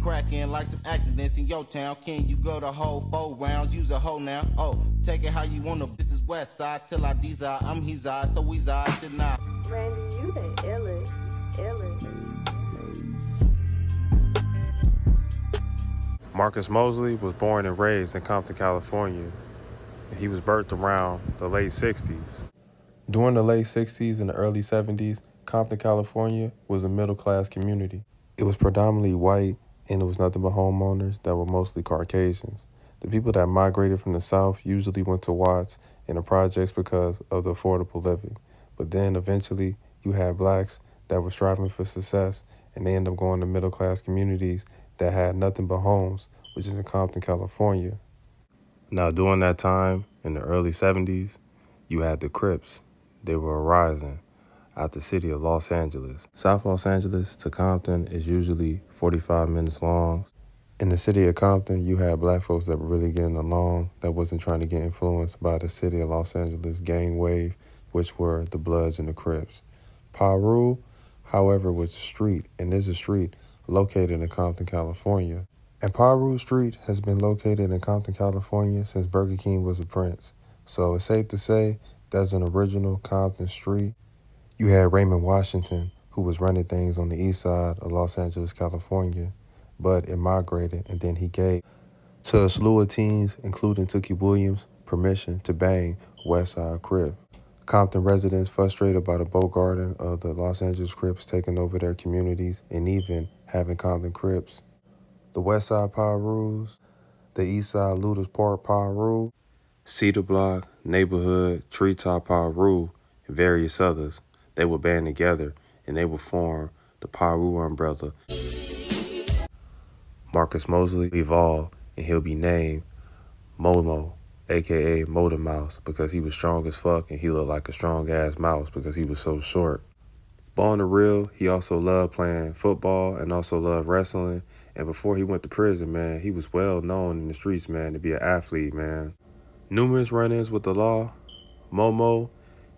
cracking like some accidents in your town. Can you go the whole four rounds? Use a hoe now. Oh, take it how you wanna. This is West Side till I desire. I'm his eye, so we eye should not. Randy, you the illest, illest. Marcus Mosley was born and raised in Compton, California. He was birthed around the late 60s. During the late 60s and the early 70s, Compton, California was a middle class community. It was predominantly white and it was nothing but homeowners that were mostly Caucasians. The people that migrated from the South usually went to Watts and the projects because of the affordable living. But then eventually you had blacks that were striving for success and they ended up going to middle class communities that had nothing but homes, which is in Compton, California. Now, during that time in the early 70s, you had the Crips. They were arising out the city of Los Angeles. South Los Angeles to Compton is usually 45 minutes long. In the city of Compton, you had black folks that were really getting along, that wasn't trying to get influenced by the city of Los Angeles gang wave, which were the Bloods and the Crips. Piru, however, was a street, and is a street located in Compton, California. And Piru Street has been located in Compton, California since Burger King was a prince. So it's safe to say that's an original Compton street. You had Raymond Washington, who was running things on the east side of Los Angeles, California, but it migrated and then he gave to a slew of teens, including Tookie Williams, permission to bang West Side Crip. Compton residents frustrated by the Bogarting of the Los Angeles Crips taking over their communities and even having Compton Crips. The West Side Pirus, the East Side Lueders Park Piru, Cedar Block, Neighborhood, Treetop Piru, and various others. They would band together and they would form the Piru umbrella. Marcus Mosley evolved and he'll be named Momo, aka Motor Mouse, because he was strong as fuck and he looked like a strong ass mouse because he was so short. Born the real, he also loved playing football and also loved wrestling. And before he went to prison, man, he was well known in the streets, man, to be an athlete, man. Numerous run-ins with the law. Momo,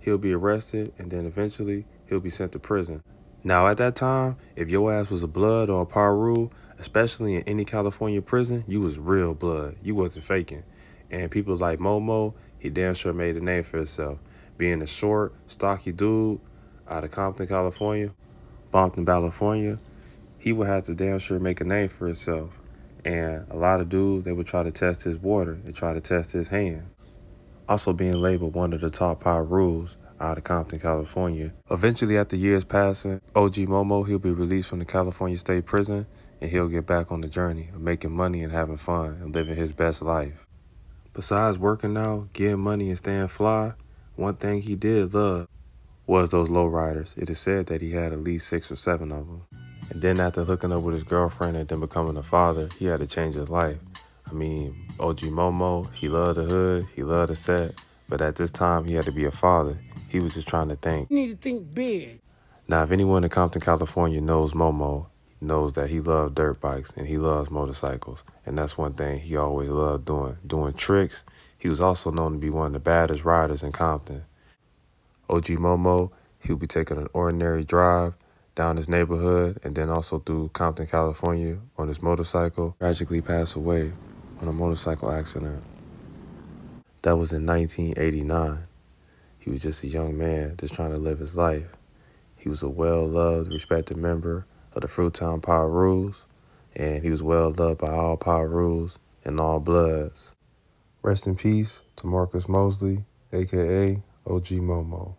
he'll be arrested and then eventually he'll be sent to prison. Now, at that time, if your ass was a blood or a Piru, especially in any California prison, you was real blood. You wasn't faking. And people like Momo, he damn sure made a name for himself. Being a short, stocky dude out of Compton, California, Bompton, California, he would have to damn sure make a name for himself. And a lot of dudes, they would try to test his water and try to test his hand. Also being labeled one of the top Pirus out of Compton, California. Eventually, after years passing, OG Momo, he'll be released from the California State Prison and he'll get back on the journey of making money and having fun and living his best life. Besides working out, getting money, and staying fly, one thing he did love was those lowriders. It is said that he had at least six or seven of them. And then after hooking up with his girlfriend and then becoming a father, he had to change his life. I mean, OG Momo, he loved the hood, he loved the set, but at this time he had to be a father. He was just trying to think. You need to think big. Now, if anyone in Compton, California knows Momo, knows that he loved dirt bikes and he loves motorcycles. And that's one thing he always loved doing, doing tricks. He was also known to be one of the baddest riders in Compton. OG Momo, he would be taking an ordinary drive down his neighborhood and then also through Compton, California on his motorcycle, tragically passed away on a motorcycle accident. That was in 1989. He was just a young man just trying to live his life. He was a well-loved, respected member of the Fruitown Rules, and he was well loved by all Pirus and all Bloods. Rest in peace to Marcus Mosley, aka OG Momo.